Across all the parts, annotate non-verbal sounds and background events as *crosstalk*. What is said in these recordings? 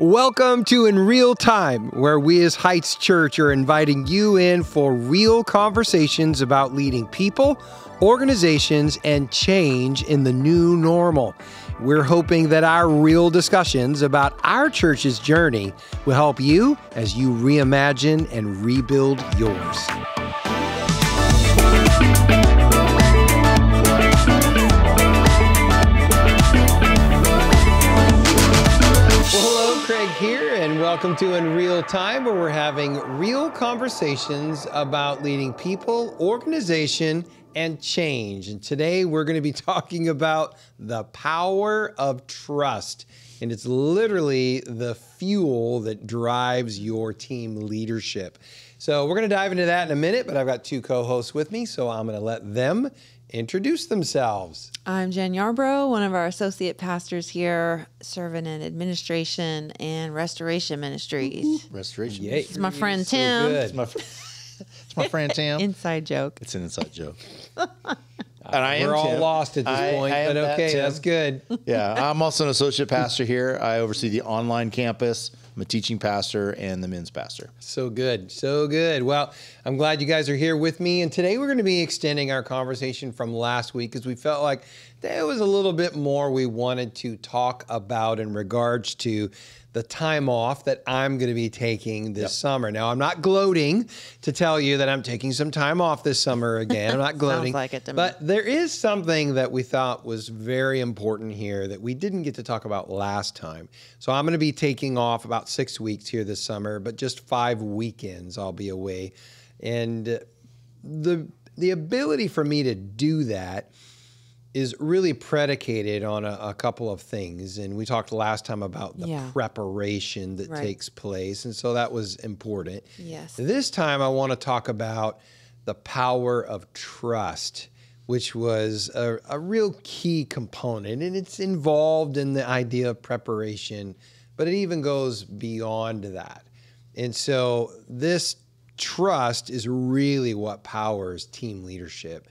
Welcome to In Real Time, where we as Heights Church are inviting you in for real conversations about leading people, organizations, and change in the new normal. We're hoping that our real discussions about our church's journey will help you as you reimagine and rebuild yours. Welcome to In Real Time, where we're having real conversations about leading people, organization, and change. And today we're going to be *laughs* talking about the power of trust. And it's literally the fuel that drives your team leadership. So we're going to dive into that in a minute, but I've got two co hosts with me, so I'm going to let them introduce themselves. I'm Jen Yarbrough, one of our associate pastors here, serving in administration and restoration ministries. Ooh, restoration. Yay. It's my friend Tim. So it's, my fr- it's my friend Tim. *laughs* inside joke. It's an inside joke. *laughs* and I We're all Tim. lost at this I, point, I but okay, that, that's good. *laughs* yeah, I'm also an associate pastor here. I oversee the online campus. I'm a teaching pastor and the men's pastor. So good. So good. Well, I'm glad you guys are here with me. And today we're going to be extending our conversation from last week because we felt like there was a little bit more we wanted to talk about in regards to the time off that I'm going to be taking this yep. summer. Now, I'm not gloating to tell you that I'm taking some time off this summer *laughs* again. I'm not gloating. like it but there is something that we thought was very important here that we didn't get to talk about last time. So I'm going to be taking off about six weeks here this summer, but just five weekends I'll be away. And the the ability for me to do that is really predicated on a, a, couple of things. And we talked last time about the yeah. preparation that right. takes place. And so that was important. Yes. This time I want to talk about the power of trust, which was a, a real key component. And it's involved in the idea of preparation, but it even goes beyond that. And so this trust is really what powers team leadership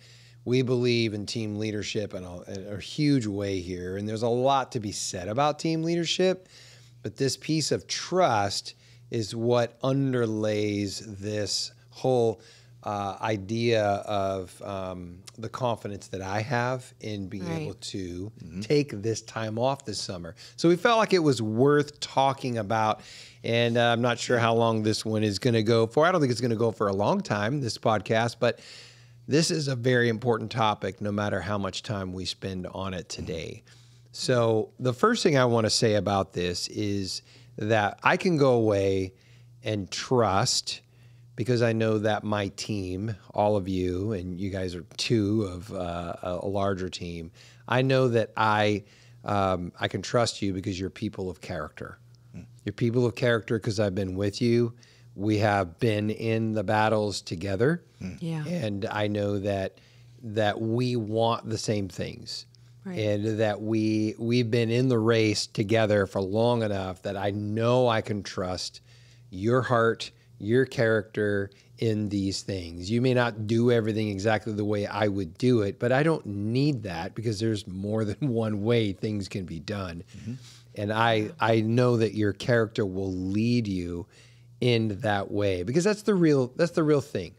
we believe in team leadership in a, in a, huge way here. And there's a lot to be said about team leadership, but this piece of trust is what underlays this whole uh, idea of um, the confidence that I have in being right. able to mm-hmm. take this time off this summer. So we felt like it was worth talking about. And uh, I'm not sure how long this one is going to go for. I don't think it's going to go for a long time, this podcast, but this is a very important topic, no matter how much time we spend on it today. So, the first thing I want to say about this is that I can go away and trust because I know that my team, all of you, and you guys are two of uh, a larger team, I know that I um, I can trust you because you're people of character. Mm. You're people of character because I've been with you we have been in the battles together. Hmm. Yeah. And I know that that we want the same things. Right. And that we we've been in the race together for long enough that I know I can trust your heart, your character in these things. You may not do everything exactly the way I would do it, but I don't need that because there's more than *laughs* one way things can be done. Mm-hmm. And I I know that your character will lead you in that way because that's the real that's the real thing.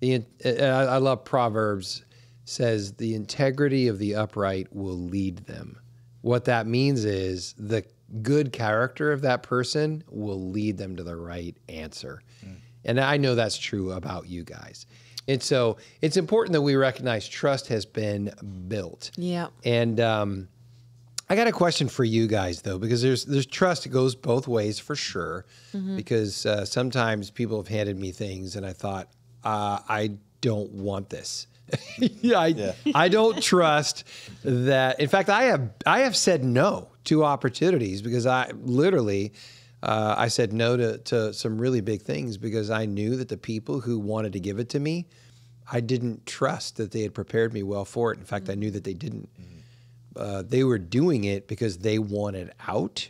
The I love Proverbs says the integrity of the upright will lead them. What that means is the good character of that person will lead them to the right answer. Mm. And I know that's true about you guys. And so it's important that we recognize trust has been built. Yeah. And um, I got a question for you guys though, because there's there's trust. It goes both ways for sure. Mm-hmm. Because uh, sometimes people have handed me things, and I thought uh, I don't want this. *laughs* yeah, I, yeah. I don't trust that. In fact, I have I have said no to opportunities because I literally uh, I said no to to some really big things because I knew that the people who wanted to give it to me, I didn't trust that they had prepared me well for it. In fact, mm-hmm. I knew that they didn't. Mm-hmm uh, they were doing it because they wanted out.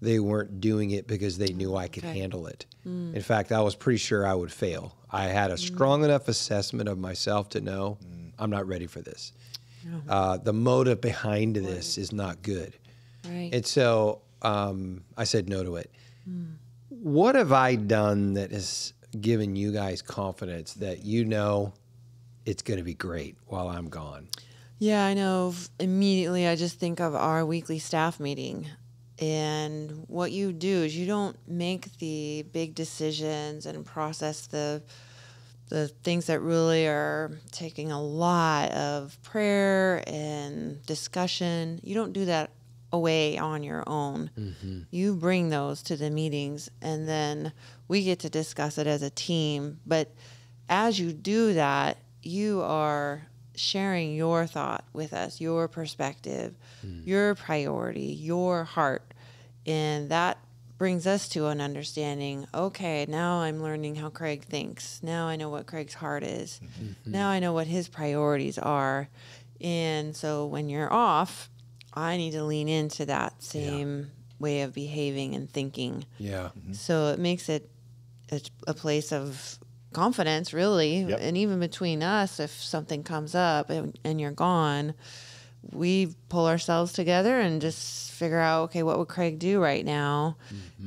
They weren't doing it because they knew I could okay. handle it. Mm. In fact, I was pretty sure I would fail. I had a mm. strong enough assessment of myself to know mm. I'm not ready for this. Uh, the motive behind this is not good. Right. And so um, I said no to it. What have I done that has given you guys confidence that you know it's going to be great while I'm gone? Yeah, I know. Immediately, I just think of our weekly staff meeting. And what you do is you don't make the big decisions and process the the things that really are taking a lot of prayer and discussion. You don't do that away on your own. Mm-hmm. You bring those to the meetings and then we get to discuss it as a team. But as you do that, you are sharing your thought with us, your perspective, hmm. your priority, your heart. And that brings us to an understanding okay, now I'm learning how Craig thinks. Now I know what Craig's heart is. Mm-hmm. Now I know what his priorities are. And so when you're off, I need to lean into that same way of behaving and thinking. Yeah. So it makes it a, a place of confidence, really. Yep. And even between us, if something comes up and, and you're gone, we pull ourselves together and just figure out, okay, what would Craig do right now?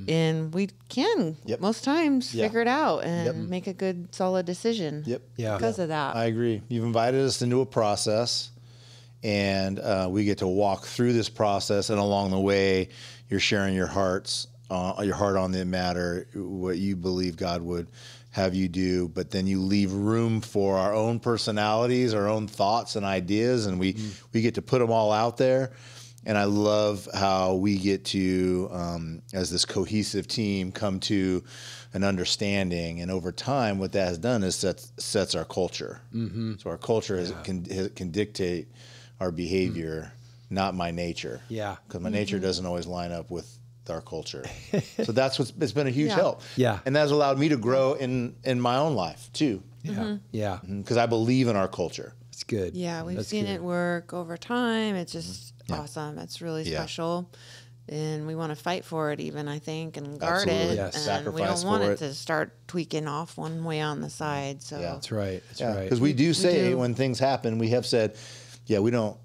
And we can, Yep. most times, Yeah. figure it out and Yep. make a good, solid decision. Yep. Yeah. Because of that. I agree. You've invited us into a process, and uh, we get to walk through this process. And along the way, you're sharing your hearts, uh, your heart on the matter, what you believe God would have you do. But then you leave room for our own personalities, our own thoughts and ideas, and we we get to put them all out there. And I love how we get to, um, as this cohesive team, come to an understanding. And over time, what that has done is sets sets our culture. Mm-hmm. So our culture is, can can dictate our behavior, not my nature. Yeah. because my nature doesn't always line up with our culture. *laughs* so that's what's it's been a huge Yeah. help. Yeah. and that's allowed me to grow in in my own life too, Yeah. Mm-hmm. Yeah. Mm-hmm. because I believe in our culture. It's good. Yeah, we've That's seen good. it work over time. It's just mm-hmm. awesome. It's really Yeah. special. And we want to fight for it, even I think, and guard Absolutely. it. Yes. And we Sacrifice don't want for it it. to start tweaking off one way on the side. So Yeah. That's right. That's Yeah, right. because we do say do. when things happen, we have said, yeah, we don't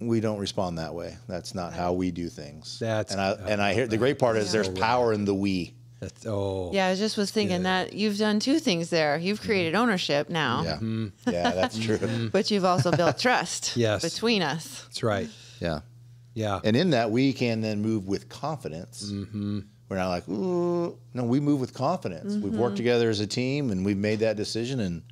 we don't respond that way. That's not how we do things. That's- and I and I hear the great part is there's power in the we. That's, oh. yeah, I just was thinking good. that you've done two things there. You've mm-hmm. created ownership now, Yeah, mm-hmm. yeah, that's true. Mm-hmm. *laughs* but you've also built trust *laughs* Yes. between us. That's right. Yeah, Yeah. and in that we can then move with confidence. Mm-hmm. We're not like, ooh, no, we move with confidence. We've worked together as a team, and we've made that decision, and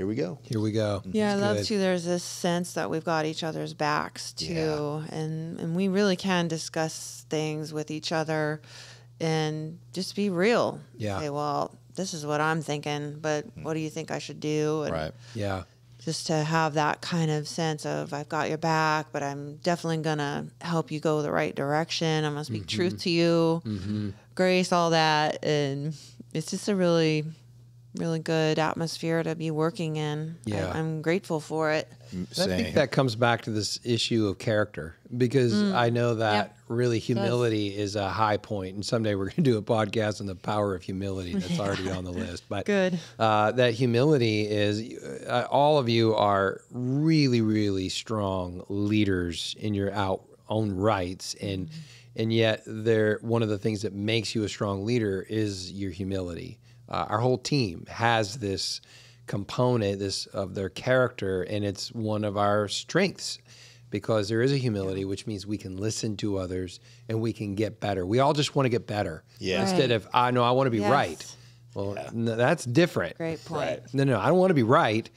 here we go. Here we go. Mm-hmm. Yeah, I love good. too. There's this sense that we've got each other's backs too, and and we really can discuss things with each other, and just be real. Yeah. Say, well, this is what I'm thinking, but mm-hmm. what do you think I should do? And Right. Yeah. Just to have that kind of sense of I've got your back, but I'm definitely gonna help you go the right direction. I'm gonna speak Mm-hmm. truth to you, mm-hmm. grace, all that, and it's just a really, really good atmosphere to be working in. Yeah. I, I'm grateful for it. I think that comes back to this issue of character because Mm. I know that Yep. really humility is a high point, and someday we're going to do a podcast on the power of humility. That's *laughs* already on the list. But Good. uh, that humility is uh, all of you are really, really strong leaders in your out own rights, and and yet they're one of the things that makes you a strong leader is your humility. Uh, our whole team has this component this of their character and it's one of our strengths because there is a humility which means we can listen to others and we can get better. We all just want to get better. Yeah. instead of i know i want to be Yes. right. Well no, that's different. Great point. no no i don't want to be right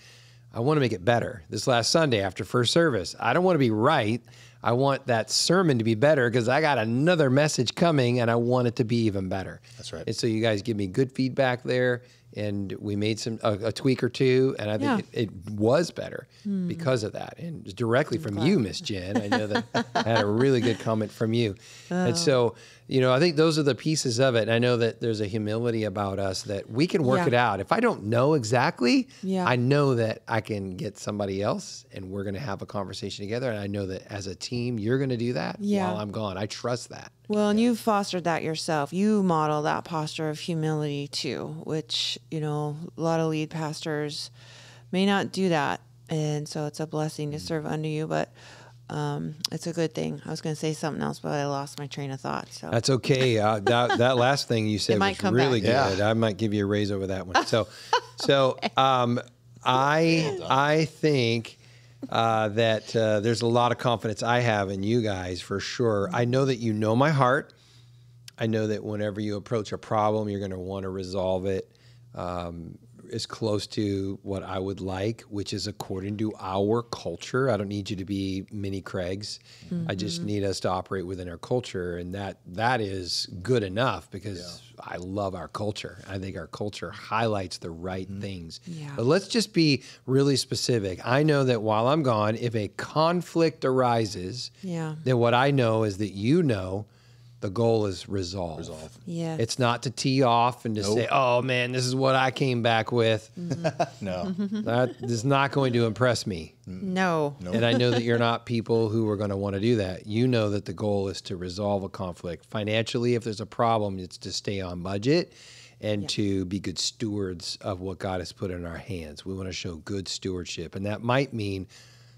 i want to make it better. This last sunday after first service i don't want to be right. I want that sermon to be better because i got another message coming and i want it to be even better. That's right. and so you guys give me good feedback there and we made some a, a tweak or two and i Yeah. think it, it was better hmm. because of that. And it's directly from you miss jen i know that i had a really good comment from you. And oh. so you know i think those are the pieces of it and i know that there's a humility about us that we can work Yeah. it out if i don't know exactly Yeah. i know that i can get somebody else and we're going to have a conversation together and i know that as a team you're going to do that Yeah. while i'm gone i trust that Well, and you've fostered that yourself. You model that posture of humility too, which, you know, a lot of lead pastors may not do that. And so it's a blessing to mm. serve under you. But um, it's a good thing. I was going to say something else, but I lost my train of thought. So That's okay. Uh, that that last thing you *laughs* said might was really back. good. I might give you a raise over that one. So, *laughs* so um, I I think uh, that uh, there's a lot of confidence I have in you guys for sure. I know that you know my heart. I know that whenever you approach a problem, you're going to want to resolve it um, as close to what I would like, which is according to our culture. I don't need you to be mini Craigs. I just mm-hmm. need us to operate within our culture, and that that is good enough because I love our culture. I think our culture highlights the right mm-hmm. things. Yeah. But let's just be really specific. I know that while I'm gone, if a conflict arises, Yeah. then what I know is that you know the goal is resolve. Resolve. yeah, It's not to tee off and to say, "Oh man, this is what I came back with." Mm-hmm. *laughs* No. Mm-hmm. that is not going to impress me. no, And I know that you're *laughs* not people who are going to want to do that. You know that the goal is to resolve a conflict financially. If there's a problem, it's to stay on budget and to be good stewards of what God has put in our hands. We want to show good stewardship, and that might mean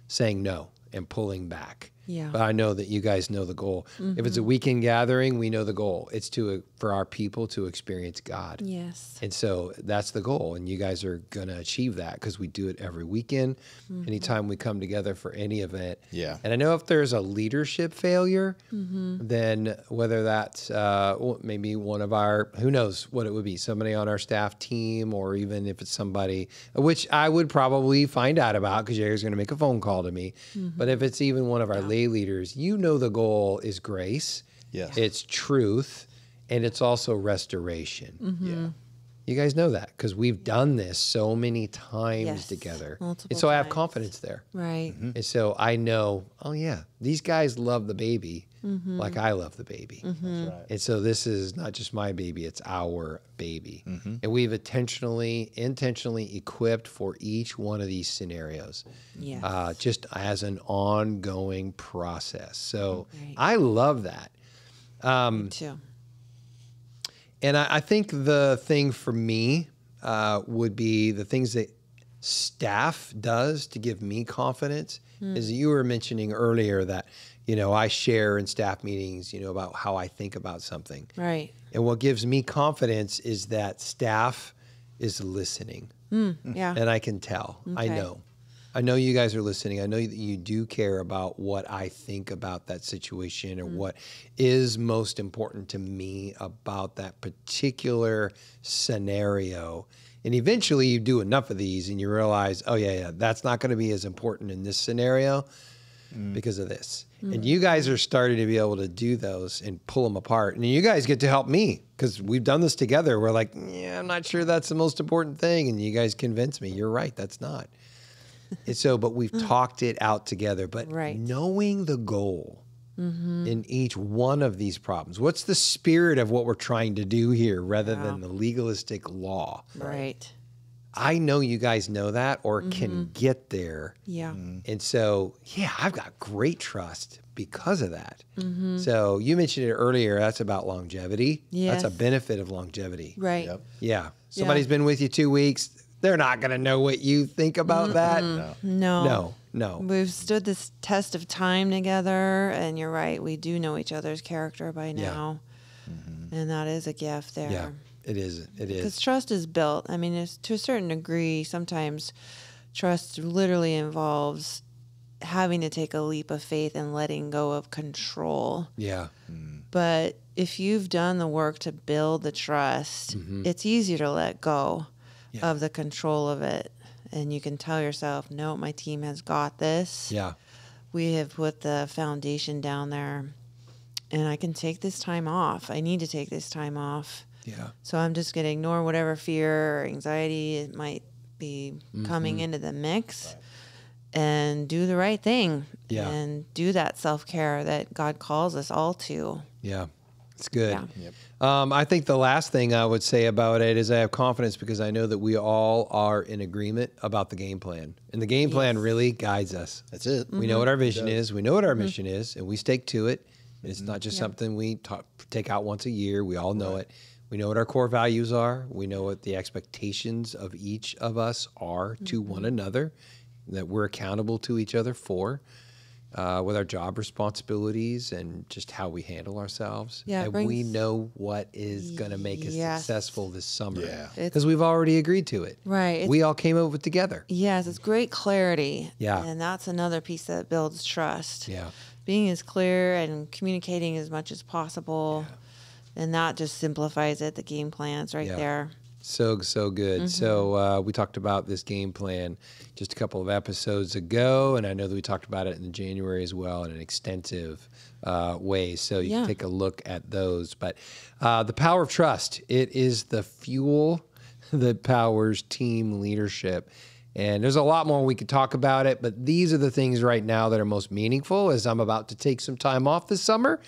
saying no and pulling back. Yeah. But I know that you guys know the goal. If it's a mm-hmm. weekend gathering, we know the goal. It's to for our people to experience God. yes, And so that's the goal. And you guys are going to achieve that because we do it every weekend, mm-hmm. anytime we come together for any event. Yeah. And I know if there's a leadership failure, mm-hmm. then whether that's uh, maybe one of our, who knows what it would be, somebody on our staff team, or even if it's somebody, which I would probably find out about because Jerry's going to make a phone call to me. But if it's even one of our lay leaders, you know the goal is grace, Yes. it's truth, and it's also restoration. Mm-hmm. Yeah. You guys know that because we've done this so many times Yes, together. multiple and so I have confidence there. right, Mm-hmm. And so I know, oh, yeah, these guys love the baby Mm-hmm. like I love the baby. That's right. And so this is not just my baby, it's our baby. Mm-hmm. And we've intentionally, intentionally equipped for each one of these scenarios. Yes. Uh, just as an ongoing process. So Right. I love that. Me too. And I, I think the thing for me uh, would be the things that staff does to give me confidence is that you were mentioning earlier that, you know, I share in staff meetings, you know, about how I think about something. Right. And what gives me confidence is that staff is listening. Yeah. And I can tell. I know. I know you guys are listening. I know that you do care about what I think about that situation or mm. what is most important to me about that particular scenario. And eventually you do enough of these and you realize, oh, yeah, yeah, that's not going to be as important in this scenario mm. because of this. Mm. And you guys are starting to be able to do those and pull them apart. And you guys get to help me because we've done this together. We're like, yeah, I'm not sure that's the most important thing. And you guys convince me, you're right, that's not. *laughs* and so, but we've talked it out together. But Right. knowing the goal in each one of these problems, what's the spirit of what we're trying to do here rather than the legalistic law? Right. I know you guys know that or Mm-hmm. can get there. Yeah. And so, yeah, I've got great trust because of that. Mm-hmm. So you mentioned it earlier. That's about longevity. That's a benefit of longevity. Right. Yep. Yeah. Somebody's been with you two weeks. They're not going to know what you think about that. No. No. No, no. We've stood this test of time together, and you're right. We do know each other's character by Yeah. now, mm-hmm. and that is a gift there. Yeah, it is. It Because trust is built. I mean, it's, to a certain degree, sometimes trust literally involves having to take a leap of faith and letting go of control. Yeah. Mm. But if you've done the work to build the trust, mm-hmm. it's easier to let go Yeah. of the control of it. And you can tell yourself, no, my team has got this. Yeah. We have put the foundation down there. And I can take this time off. I need to take this time off. Yeah. So I'm just going to ignore whatever fear or anxiety it might be Mm-hmm. coming into the mix and do the right thing Yeah. and do that self care that God calls us all to. Yeah. It's good. Yeah. Yep. Um, I think the last thing I would say about it is I have confidence because I know that we all are in agreement about the game plan. And the game plan really guides us. That's it. We know what our mm-hmm. vision is, we know what our mm-hmm. mission is, and we stake to it. And it's not just mm-hmm. something we talk, take out once a year. We all know it. We know what our core values are. We know what the expectations of each of us are to one another, that we're accountable to each other for. Uh, with our job responsibilities and just how we handle ourselves. Yeah, it and we know what is going to make us Yes. successful this summer. Yeah. Because we've already agreed to it. Right, We all came up with it together. Yes, it's great clarity. Yeah. And that's another piece that builds trust. Yeah. Being as clear and communicating as much as possible. And that just simplifies it. The game plan's right Yeah. there. So so good. So uh, we talked about this game plan just a couple of episodes ago, and I know that we talked about it in January as well in an extensive uh, way. So you Yeah. can take a look at those. But uh, the power of trust it is the fuel *laughs* that powers team leadership. And there's a lot more we could talk about it, but these are the things right now that are most meaningful as I'm about to take some time off this summer.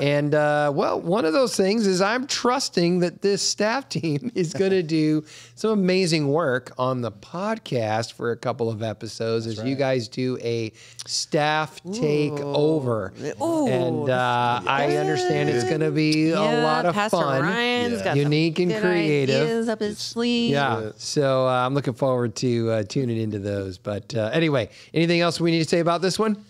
And uh, well, one of those things is I'm trusting that this staff *laughs* team is going *laughs* to do some amazing work on the podcast for a couple of episodes as you guys do a staff takeover. Ooh, and uh, I understand it's going to be a lot of Pastor fun. Ryan's Yeah. got some Unique and good creative. ideas up his sleeve. Yeah. So uh, I'm looking forward to uh, tuning into those. But uh, anyway, anything else we need to say about this one?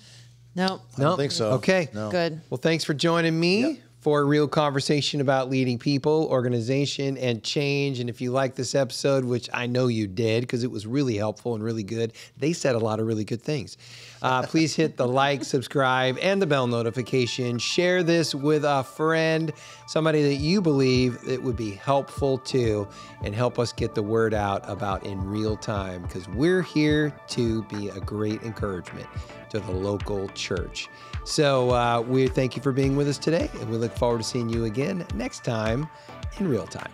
Nope. I don't think so. Okay. No. Good. Well, thanks for joining me for a real conversation about leading people, organization, and change. And if you like this episode, which I know you did because it was really helpful and really good, they said a lot of really good things. Uh, please hit the like, subscribe, and the bell notification. Share this with a friend, somebody that you believe it would be helpful to, and help us get the word out about in real time because we're here to be a great encouragement to the local church. So uh, we thank you for being with us today, and we look forward to seeing you again next time in real time.